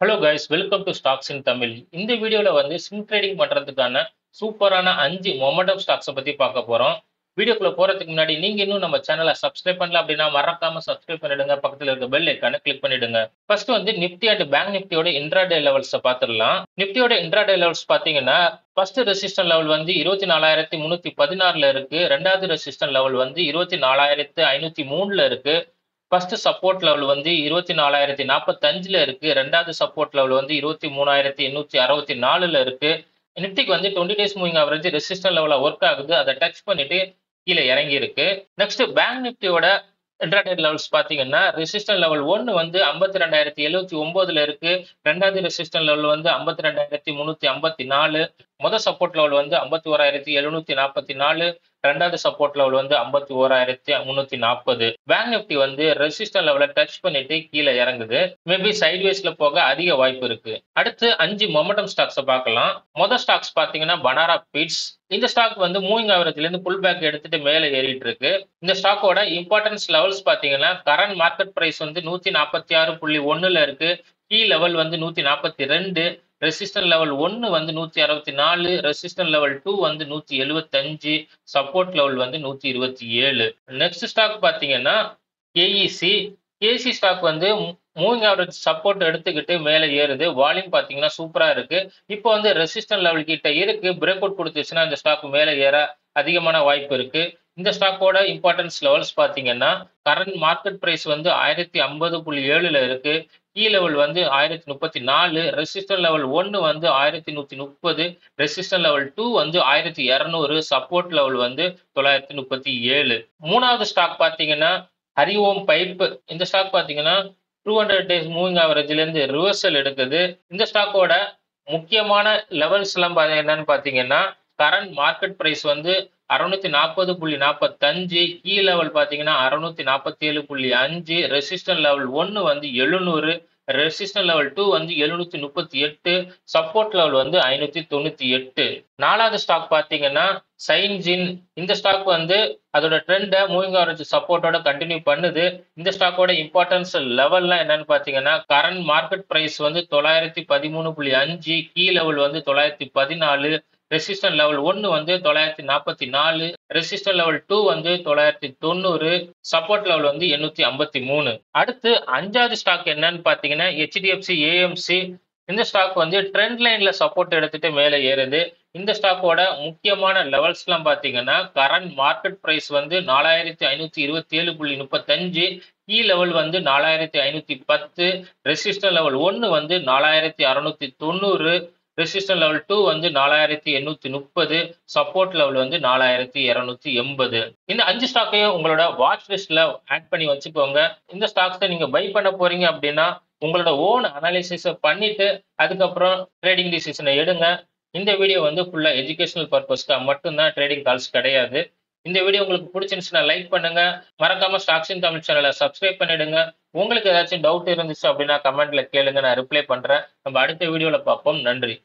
Hello guys welcome to stocks in Tamil இந்த வீடியோல வந்து ஸ்விங் ட்ரேடிங் பண்றதுக்கான சூப்பரான அஞ்சு மொமெண்டம் ஸ்டாக்ஸை பத்தி பார்க்க போறோம். வீடியோக்குள்ள போறதுக்கு முன்னாடி நீங்க இன்னும் நம்ம சேனலை சப்ஸ்கிரைப் பண்ணல அப்படின்னா மறக்காம சப்ஸ்கிரைப் பண்ணிடுங்க. பக்கத்துல இருக்க பெல் ஐக்கான கிளிக் பண்ணிடுங்க. ஃபர்ஸ்ட் வந்து நிப்டி அண்ட் பேங்க் நிப்டியோட இன்ட்ராடே லெவல்ஸை பார்த்துடலாம். நிப்டியோட இன்ட்ராடே லெவல்ஸ் பாத்தீங்கன்னா ஃபர்ஸ்ட் ரெசிஸ்டன் லெவல் வந்து இருபத்தி நாலாயிரத்தி முன்னூத்தி பதினாறுல இருக்கு. ரெண்டாவது ரெசிஸ்டன் லெவல் வந்து இருபத்தி நாலாயிரத்து ஐநூத்தி மூணுல இருக்கு. ஃபர்ஸ்ட் சப்போர்ட் லெவல் வந்து இருபத்தி நாலாயிரத்தி நாற்பத்தஞ்சில் இருக்கு. ரெண்டாவது சப்போர்ட் லெவல் வந்து இருபத்தி மூணாயிரத்தி எண்ணூத்தி அறுபத்தி நாலுல இருக்கு. நிப்டிக்கு வந்து twenty days moving average resistance லெவலில் ஒர்க் ஆகுது. அதை டச் பண்ணிட்டு கீழே இறங்கி இருக்கு. நெக்ஸ்ட் பேங்க் நிப்டியோட இன்ட்ராடே லெவல்ஸ் பாத்தீங்கன்னா ரெசிஸ்டன் லெவல் ஒன்னு வந்து ஐம்பத்தி ரெண்டாயிரத்தி எழுபத்தி ஒன்பதுல இருக்கு. ரெண்டாவது ரெசிஸ்டன் லெவல் வந்து ஐம்பத்தி ரெண்டாயிரத்தி முன்னூத்தி ஐம்பத்தி நாலு. மொதல் சப்போர்ட் லெவல் வந்து ஐம்பத்தி ஓராயிரத்தி எழுநூத்தி நாற்பத்தி நாலு. ரெண்டாவது சப்போர்ட் லெவல் வந்து ஐம்பத்தி ஓராயிரத்தி முன்னூத்தி நாற்பது பேங்க் நிப்டி வந்து ரெசிஸ்டன் லெவல டச் பண்ணிட்டு கீழே இறங்குது. மேபி சைட்வேஸ்ல போக அதிக வாய்ப்பு இருக்கு. அடுத்து அஞ்சு மொமெண்டம் ஸ்டாக்ஸை பார்க்கலாம். மொதல் ஸ்டாக்ஸ் பாத்தீங்கன்னா பனாரா பீட்ஸ் இந்த ஸ்டாக் வந்து மூவிங் ஆவரத்துல இருந்து புல் பேக் எடுத்துட்டு மேலே ஏறிட்டு இருக்கு. இந்த ஸ்டாக்கோட இம்பார்ட்டன்ஸ் லெவல்ஸ் பாத்தீங்கன்னா கரண்ட் மார்க்கெட் பிரைஸ் வந்து நூத்தி நாற்பத்தி ஆறு புள்ளி ஒன்னுல இருக்கு. கீ லெவல் வந்து நூத்தி நாற்பத்தி ரெண்டு. ரெசிஸ்டன் லெவல் ஒன்னு வந்து நூத்தி அறுபத்தி நாலு ரெசிஸ்டன் லெவல் டூ வந்து நூத்தி எழுபத்தஞ்சு சப்போர்ட் லெவல் வந்து நூத்தி இருபத்தி ஏழு. நெக்ஸ்ட் ஸ்டாக் பாத்தீங்கன்னா ஏஇசி ஏசி ஸ்டாக் வந்து மூவிங் ஆவரேஜ் சப்போர்ட் எடுத்துக்கிட்டு மேலே ஏறுது. வால்யூம் பார்த்தீங்கன்னா சூப்பராக இருக்கு. இப்போ வந்து ரெசிஸ்டன் லெவல் கிட்ட இருக்கு. பிரேக் அவுட் கொடுத்துச்சுன்னா இந்த ஸ்டாக் மேலே ஏற அதிகமான வாய்ப்பு இருக்கு. இந்த ஸ்டாக்கோட இம்பார்ட்டன்ஸ் லெவல்ஸ் பார்த்தீங்கன்னா கரண்ட் மார்க்கெட் பிரைஸ் வந்து ஆயிரத்தி ஐம்பது புள்ளி ஏழுல இருக்கு. கீ லெவல் வந்து ஆயிரத்தி முப்பத்தி நாலு ரெசிஸ்டன் லெவல் ஒன்று வந்து ஆயிரத்தி நூற்றி முப்பது ரெசிஸ்டன் லெவல் டூ வந்து ஆயிரத்தி இரநூறு சப்போர்ட் லெவல் வந்து தொள்ளாயிரத்தி முப்பத்தி ஏழு. மூணாவது ஸ்டாக் பார்த்தீங்கன்னா ஹரிஓம் பைப்பு இந்த ஸ்டாக் பார்த்தீங்கன்னா டூ ஹண்ட்ரட் டேஸ் மூவிங் ஆவரேஜ்லேருந்து ரிவர்சல் எடுக்குது. இந்த ஸ்டாக்கோட முக்கியமான லெவல்ஸ் எல்லாம் என்னன்னு பார்த்தீங்கன்னா கரண்ட் மார்க்கெட் ப்ரைஸ் வந்து அறுநூத்தி நாற்பது புள்ளி நாற்பத்தஞ்சு கீ லெவல் பார்த்தீங்கன்னா அறுநூத்தி நாற்பத்தி ஏழு புள்ளி அஞ்சு ரெசிஸ்டன் லெவல் ஒன்று வந்து எழுநூறு ரெசிஸ்டன் லெவல் டூ வந்து எழுநூத்தி முப்பத்தி எட்டு சப்போர்ட் லெவல் வந்து ஐநூத்தி தொண்ணூத்தி எட்டு. நாலாவது ஸ்டாக் பார்த்தீங்கன்னா சைன்ஜின் இந்த ஸ்டாக் வந்து அதோட ட்ரெண்டை மூவிங் ஆவரேஜ் சப்போர்ட்டோட கண்டினியூ பண்ணுது. இந்த ஸ்டாக்கோட இம்பார்ட்டன்ஸ் லெவல்லாம் என்னன்னு பார்த்தீங்கன்னா கரண்ட் மார்க்கெட் ப்ரைஸ் வந்து தொள்ளாயிரத்தி பதிமூணு புள்ளி அஞ்சு கீ லெவல் வந்து தொள்ளாயிரத்தி பதினாலு ரெசிஸ்டன் லெவல் ஒன்று வந்து தொள்ளாயிரத்தி நாற்பத்தி நாலு ரெசிஸ்டன் லெவல் டூ வந்து தொள்ளாயிரத்தி தொண்ணூறு சப்போர்ட் லெவல் வந்து எண்ணூத்தி ஐம்பத்தி மூணு. அடுத்து அஞ்சாவது ஸ்டாக் என்னன்னு பார்த்தீங்கன்னா ஹெச்டிஎஃப்சி ஏஎம்சி இந்த ஸ்டாக் வந்து ட்ரெண்ட் லைன்ல சப்போர்ட் எடுத்துட்டு மேலே ஏறுது. இந்த ஸ்டாக்கோட முக்கியமான லெவல்ஸ் எல்லாம் பாத்தீங்கன்னா கரண்ட் மார்க்கெட் பிரைஸ் வந்து நாலாயிரத்தி ஐநூத்தி இருபத்தி ஏழு புள்ளி முப்பத்தஞ்சு e கீ லெவல் வந்து நாலாயிரத்தி ஐநூத்தி பத்து ரெசிஸ்டன் லெவல் ஒன்று வந்து நாலாயிரத்தி அறுநூத்தி தொண்ணூறு ரெசிஸ்டன் லெவல் டூ வந்து நாலாயிரத்தி எண்ணூத்தி முப்பது சப்போர்ட் லெவல் வந்து நாலாயிரத்தி இருநூத்தி எண்பது. இந்த அஞ்சு ஸ்டாக்கையும் உங்களோட வாட்ச் லிஸ்ட்ல ஆட் பண்ணி வச்சுக்கோங்க. இந்த ஸ்டாக்ஸை நீங்க பை பண்ண போறீங்க அப்படின்னா உங்களோட ஓன் அனாலிசிஸை பண்ணிட்டு அதுக்கப்புறம் ட்ரேடிங் டிசிஷனை எடுங்க. இந்த வீடியோ வந்து ஃபுல்லா எஜுகேஷனல் பர்பஸ்க்காக மட்டும்தான் ட்ரேடிங் கால்ஸ் கிடையாது. இந்த வீடியோ உங்களுக்கு பிடிச்சிருந்துச்சுன்னா லைக் பண்ணுங்க. மறக்காம ஸ்டாக்ஸ் இன் தமிழ் சேனலை சப்ஸ்கிரைப் பண்ணிடுங்க. உங்களுக்கு ஏதாச்சும் டவுட் இருந்துச்சு அப்படின்னா கமெண்ட்ல கேளுங்க. நான் ரிப்ளை பண்றேன். நம்ம அடுத்த வீடியோல பார்ப்போம். நன்றி.